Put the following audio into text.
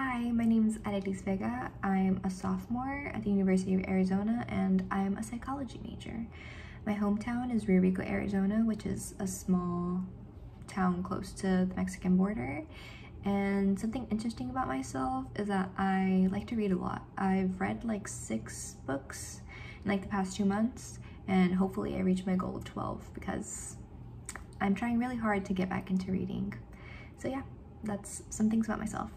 Hi, my name is Arelis Vega. I'm a sophomore at the University of Arizona and I'm a psychology major. My hometown is Rio Rico, Arizona, which is a small town close to the Mexican border. And something interesting about myself is that I like to read a lot. I've read like six books in like the past two months and hopefully I reach my goal of 12 because I'm trying really hard to get back into reading. So yeah, that's some things about myself.